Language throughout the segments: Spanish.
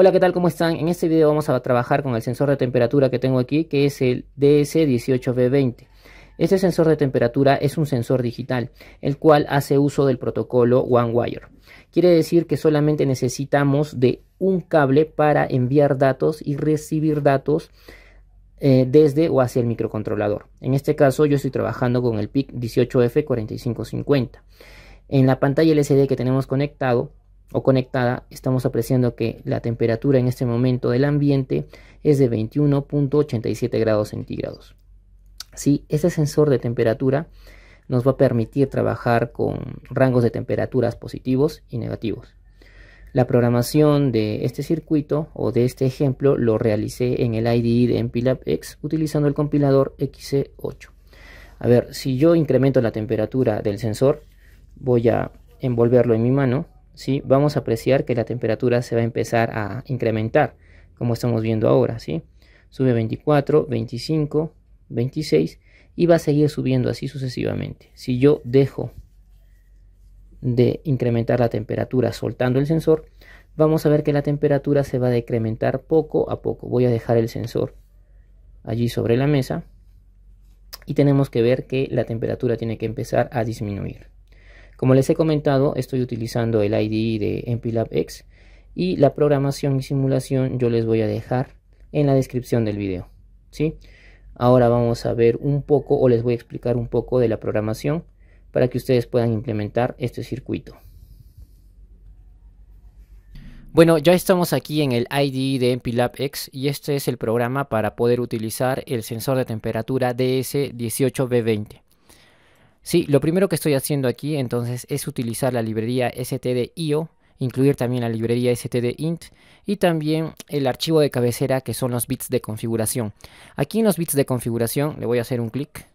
Hola, ¿qué tal? ¿Cómo están? En este video vamos a trabajar con el sensor de temperatura que tengo aquí, que es el DS18B20. Este sensor de temperatura es un sensor digital, el cual hace uso del protocolo OneWire. Quiere decir que solamente necesitamos de un cable para enviar datos y recibir datos eh, desde o hacia el microcontrolador. En este caso yo estoy trabajando con el PIC 18F4550. En la pantalla LCD que tenemos conectado o conectada, estamos apreciando que la temperatura en este momento del ambiente es de 21.87 grados centígrados. Sí, este sensor de temperatura nos va a permitir trabajar con rangos de temperaturas positivos y negativos. La programación de este circuito o de este ejemplo lo realicé en el IDE de MPLAB X utilizando el compilador XC8. A ver, si yo incremento la temperatura del sensor, voy a envolverlo en mi mano ¿sí? vamos a apreciar que la temperatura se va a empezar a incrementar, como estamos viendo ahora. ¿sí? Sube 24, 25, 26 y va a seguir subiendo así sucesivamente. Si yo dejo de incrementar la temperatura soltando el sensor, vamos a ver que la temperatura se va a decrementar poco a poco. Voy a dejar el sensor allí sobre la mesa y tenemos que ver que la temperatura tiene que empezar a disminuir. Como les he comentado, estoy utilizando el IDE de MPLAB X y la programación y simulación yo les voy a dejar en la descripción del video. ¿sí? Ahora vamos a ver un poco o les voy a explicar un poco de la programación para que ustedes puedan implementar este circuito. Bueno, ya estamos aquí en el IDE de MPLAB X y este es el programa para poder utilizar el sensor de temperatura DS18B20. Sí, lo primero que estoy haciendo aquí entonces es utilizar la librería std.io, incluir también la librería std.int y también el archivo de cabecera que son los bits de configuración. Aquí en los bits de configuración le voy a hacer un clic.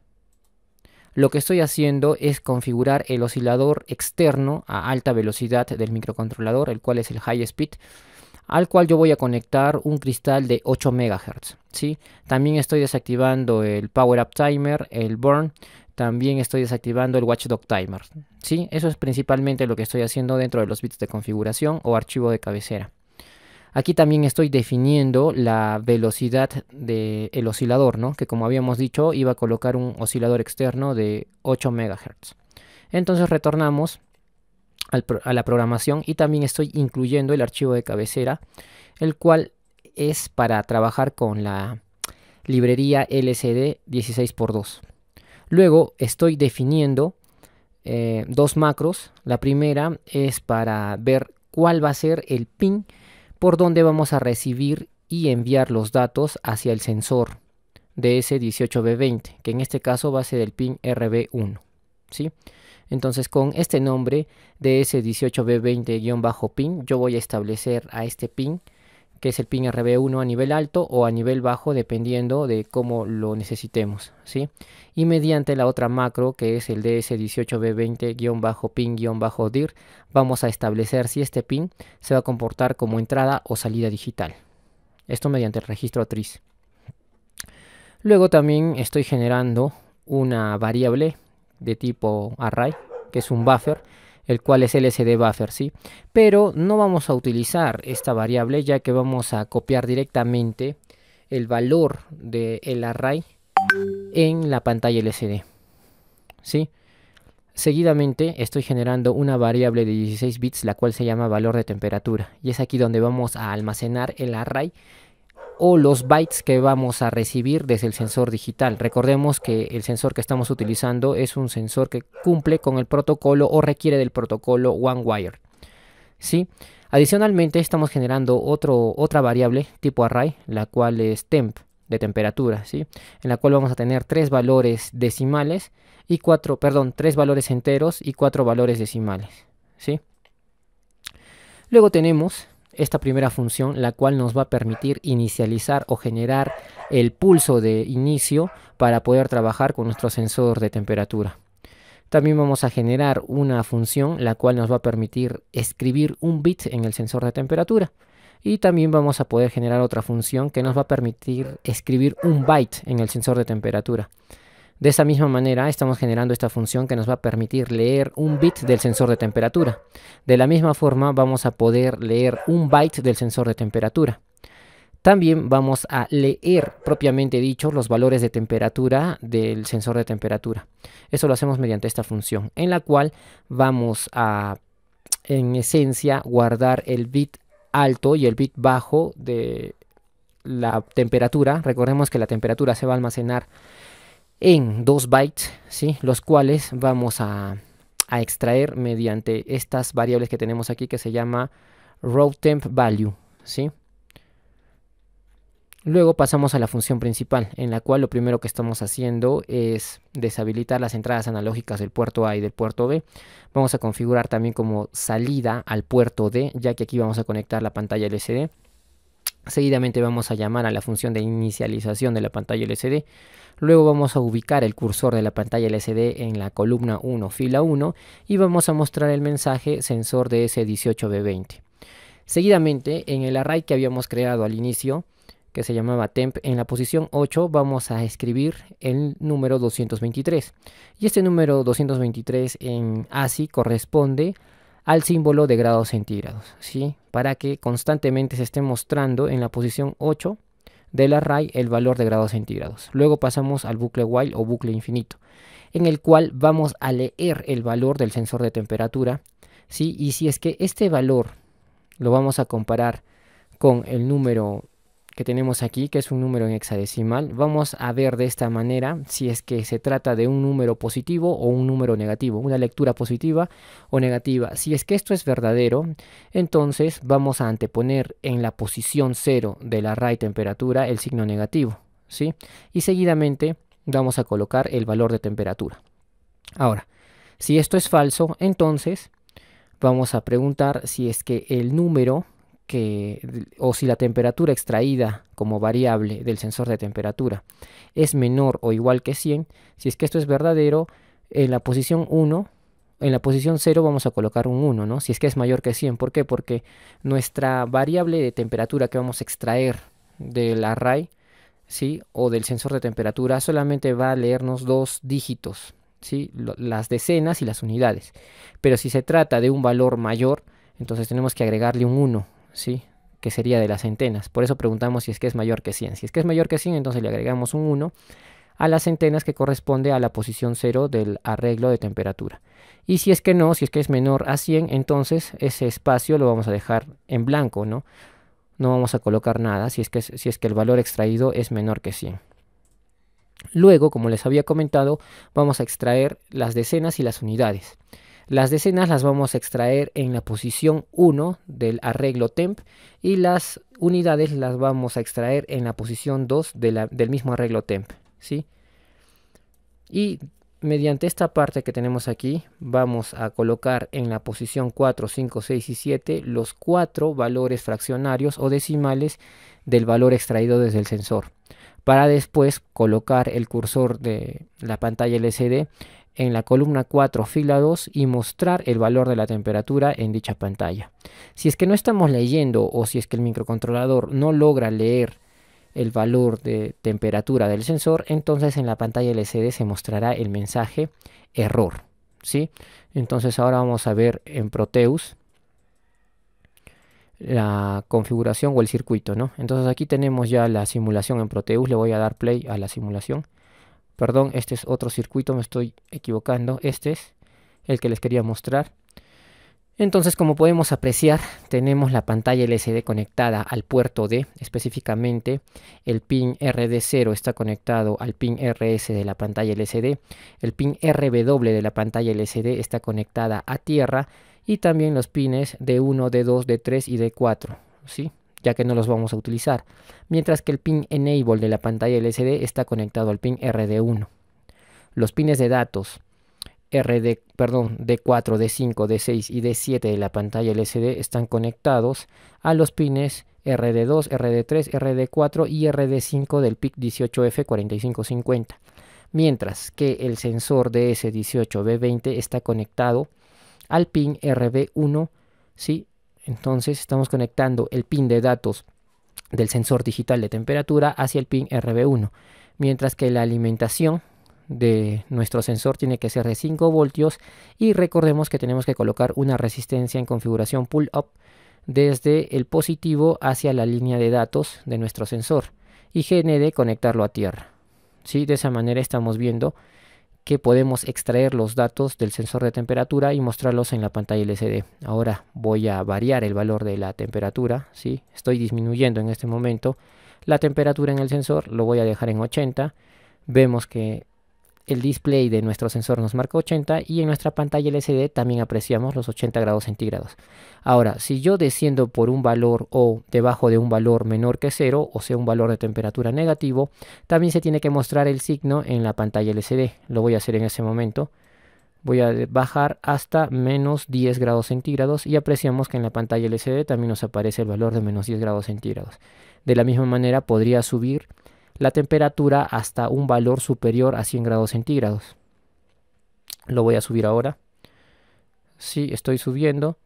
Lo que estoy haciendo es configurar el oscilador externo a alta velocidad del microcontrolador, el cual es el high speed, al cual yo voy a conectar un cristal de 8 MHz. ¿sí? También estoy desactivando el Power Up Timer, el Burn, también estoy desactivando el Watchdog Timer. ¿sí? Eso es principalmente lo que estoy haciendo dentro de los bits de configuración o archivo de cabecera. Aquí también estoy definiendo la velocidad del oscilador, ¿no? que como habíamos dicho iba a colocar un oscilador externo de 8 MHz. Entonces retornamos a la programación y también estoy incluyendo el archivo de cabecera, el cual es para trabajar con la librería LCD 16x2. Luego estoy definiendo eh, dos macros. La primera es para ver cuál va a ser el pin por donde vamos a recibir y enviar los datos hacia el sensor de ese 18B20, que en este caso va a ser el pin RB1. ¿sí? Entonces con este nombre de ese 18B20-pin, yo voy a establecer a este pin que es el pin RB1 a nivel alto o a nivel bajo dependiendo de cómo lo necesitemos, ¿sí? Y mediante la otra macro que es el DS18B20-pin-dir vamos a establecer si este pin se va a comportar como entrada o salida digital. Esto mediante el registro TRIS. Luego también estoy generando una variable de tipo array, que es un buffer, el cual es LSD buffer, ¿sí? Pero no vamos a utilizar esta variable ya que vamos a copiar directamente el valor del array en la pantalla LCD, ¿sí? Seguidamente estoy generando una variable de 16 bits la cual se llama valor de temperatura y es aquí donde vamos a almacenar el array o los bytes que vamos a recibir desde el sensor digital. Recordemos que el sensor que estamos utilizando es un sensor que cumple con el protocolo o requiere del protocolo OneWire. ¿sí? Adicionalmente estamos generando otro, otra variable tipo array, la cual es temp de temperatura, ¿sí? en la cual vamos a tener tres valores decimales y cuatro, perdón, tres valores enteros y cuatro valores decimales. ¿sí? Luego tenemos esta primera función, la cual nos va a permitir inicializar o generar el pulso de inicio para poder trabajar con nuestro sensor de temperatura. También vamos a generar una función la cual nos va a permitir escribir un bit en el sensor de temperatura. Y también vamos a poder generar otra función que nos va a permitir escribir un byte en el sensor de temperatura. De esa misma manera estamos generando esta función que nos va a permitir leer un bit del sensor de temperatura. De la misma forma vamos a poder leer un byte del sensor de temperatura. También vamos a leer propiamente dicho los valores de temperatura del sensor de temperatura. Eso lo hacemos mediante esta función en la cual vamos a en esencia guardar el bit alto y el bit bajo de la temperatura. Recordemos que la temperatura se va a almacenar en 2 bytes, ¿sí? los cuales vamos a, extraer mediante estas variables que tenemos aquí que se llama raw temp value. ¿sí? Luego pasamos a la función principal, en la cual lo primero que estamos haciendo es deshabilitar las entradas analógicas del puerto A y del puerto B. Vamos a configurar también como salida al puerto D, ya que aquí vamos a conectar la pantalla LCD. Seguidamente vamos a llamar a la función de inicialización de la pantalla LCD. Luego vamos a ubicar el cursor de la pantalla LCD en la columna 1, fila 1 y vamos a mostrar el mensaje sensor DS18B20. Seguidamente, en el array que habíamos creado al inicio, que se llamaba temp, en la posición 8 vamos a escribir el número 223. Y este número 223 en ASCII corresponde al símbolo de grados centígrados, ¿sí? Para que constantemente se esté mostrando en la posición 8 del array el valor de grados centígrados. Luego pasamos al bucle while o bucle infinito, en el cual vamos a leer el valor del sensor de temperatura, ¿sí? Y si es que este valor lo vamos a comparar con el número que tenemos aquí, que es un número en hexadecimal, vamos a ver de esta manera si es que se trata de un número positivo o un número negativo, una lectura positiva o negativa. Si es que esto es verdadero, entonces vamos a anteponer en la posición 0 del array temperatura el signo negativo, ¿sí? Y seguidamente vamos a colocar el valor de temperatura. Ahora, si esto es falso, entonces vamos a preguntar si es que el número que, o si la temperatura extraída como variable del sensor de temperatura es menor o igual que 100, si es que esto es verdadero, en la posición 1, en la posición 0 vamos a colocar un 1, ¿no? Si es que es mayor que 100, ¿por qué? Porque nuestra variable de temperatura que vamos a extraer del array, ¿sí? O del sensor de temperatura solamente va a leernos dos dígitos, ¿sí? Las decenas y las unidades. Pero si se trata de un valor mayor, entonces tenemos que agregarle un 1 ¿sí? que sería de las centenas. Por eso preguntamos si es que es mayor que 100. Si es que es mayor que 100, entonces le agregamos un 1 a las centenas que corresponde a la posición 0 del arreglo de temperatura. Y si es que no, si es que es menor a 100, entonces ese espacio lo vamos a dejar en blanco, ¿no? No vamos a colocar nada si es que, si es que el valor extraído es menor que 100. Luego, como les había comentado, vamos a extraer las decenas y las unidades. Las decenas las vamos a extraer en la posición 1 del arreglo temp y las unidades las vamos a extraer en la posición 2 del mismo arreglo temp. ¿sí? Y mediante esta parte que tenemos aquí vamos a colocar en la posición 4, 5, 6 y 7 los cuatro valores fraccionarios o decimales del valor extraído desde el sensor para después colocar el cursor de la pantalla LCD en la columna 4 fila 2 y mostrar el valor de la temperatura en dicha pantalla. Si es que no estamos leyendo o si es que el microcontrolador no logra leer el valor de temperatura del sensor, entonces en la pantalla LCD se mostrará el mensaje error. ¿sí? Entonces ahora vamos a ver en Proteus la configuración o el circuito. ¿no? Entonces aquí tenemos ya la simulación en Proteus, le voy a dar play a la simulación. Perdón, este es otro circuito, me estoy equivocando. Este es el que les quería mostrar. Entonces, como podemos apreciar, tenemos la pantalla LCD conectada al puerto D, específicamente el pin RD0 está conectado al pin RS de la pantalla LCD, el pin RW de la pantalla LCD está conectada a tierra y también los pines D1, D2, D3 y D4, ¿sí? Ya que no los vamos a utilizar, mientras que el pin Enable de la pantalla LCD está conectado al pin RD1. Los pines de datos RD, perdón, D4, D5, D6 y D7 de la pantalla LCD están conectados a los pines RD2, RD3, RD4 y RD5 del PIC 18F4550, mientras que el sensor DS18B20 está conectado al pin RB1, ¿sí? Entonces estamos conectando el pin de datos del sensor digital de temperatura hacia el pin RB1, mientras que la alimentación de nuestro sensor tiene que ser de 5 voltios y recordemos que tenemos que colocar una resistencia en configuración pull up desde el positivo hacia la línea de datos de nuestro sensor y GND conectarlo a tierra. ¿Sí? De esa manera estamos viendo que podemos extraer los datos del sensor de temperatura y mostrarlos en la pantalla LCD. Ahora voy a variar el valor de la temperatura, ¿sí? estoy disminuyendo en este momento la temperatura en el sensor, lo voy a dejar en 80. Vemos que el display de nuestro sensor nos marca 80 y en nuestra pantalla LCD también apreciamos los 80 grados centígrados. Ahora, si yo desciendo por un valor o debajo de un valor menor que 0, o sea un valor de temperatura negativo, también se tiene que mostrar el signo en la pantalla LCD. Lo voy a hacer en ese momento. Voy a bajar hasta menos 10 grados centígrados y apreciamos que en la pantalla LCD también nos aparece el valor de menos 10 grados centígrados. De la misma manera podría subir la temperatura hasta un valor superior a 100 grados centígrados. Lo voy a subir ahora. Sí, estoy subiendo.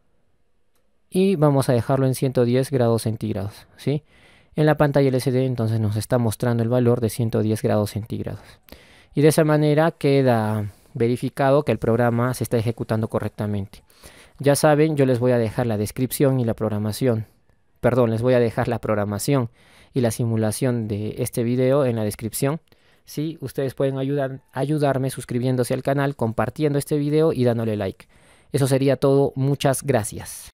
Y vamos a dejarlo en 110 grados centígrados. ¿sí? En la pantalla LCD entonces nos está mostrando el valor de 110 grados centígrados. Y de esa manera queda verificado que el programa se está ejecutando correctamente. Ya saben, yo les voy a dejar la descripción y la programación. Perdón, les voy a dejar la programación y la simulación de este video en la descripción. Sí, ustedes pueden ayudar, ayudarme suscribiéndose al canal, compartiendo este video y dándole like. Eso sería todo. Muchas gracias.